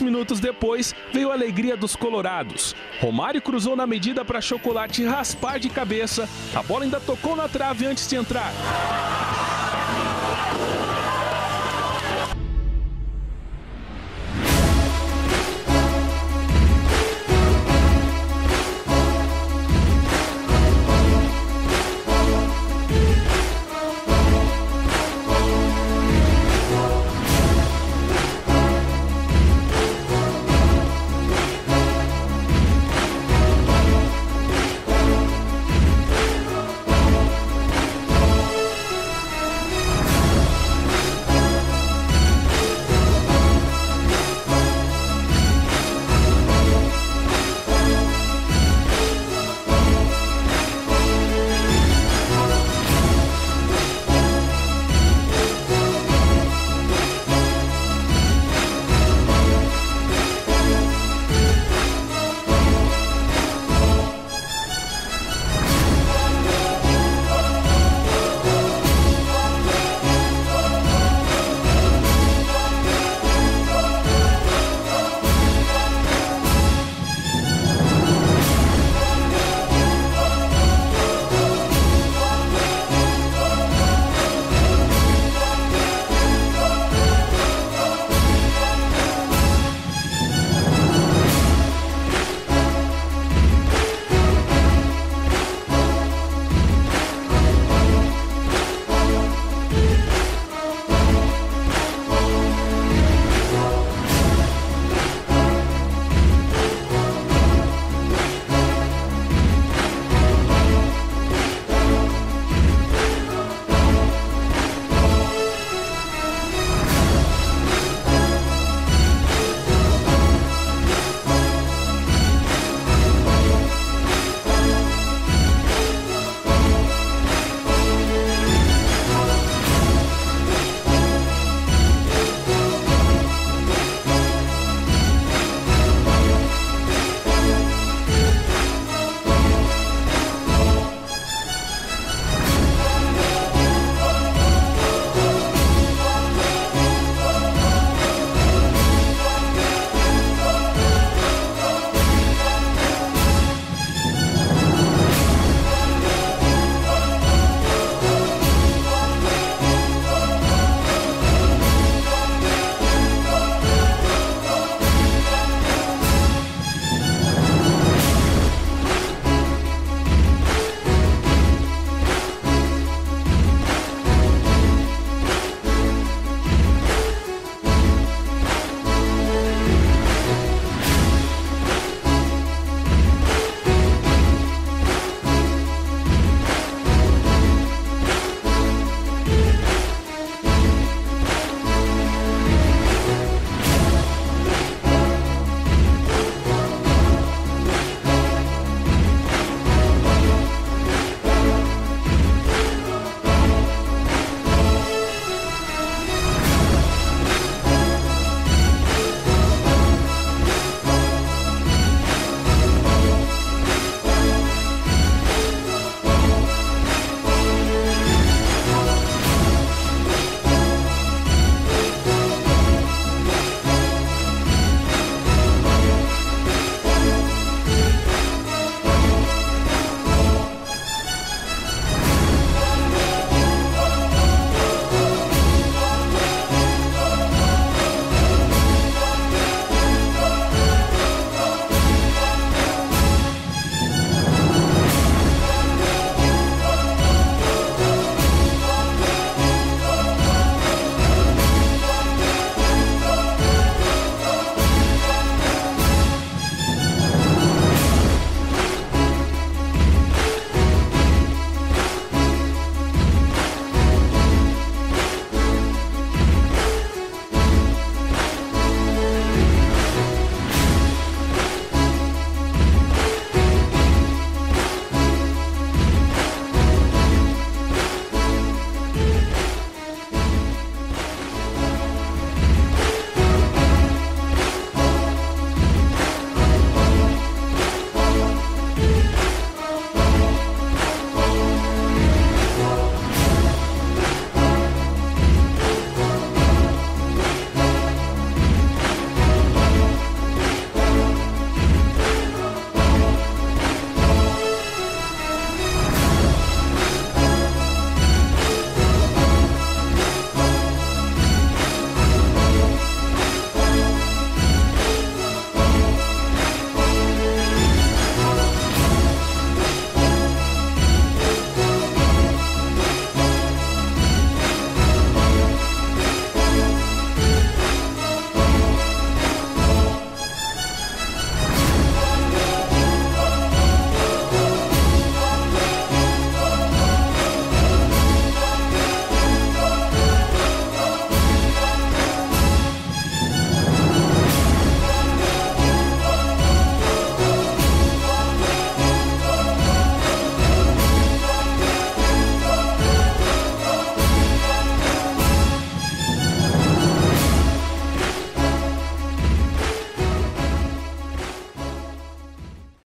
minutos depois, veio a alegria dos colorados. Romário cruzou na medida para Chocolate raspar de cabeça. A bola ainda tocou na trave antes de entrar.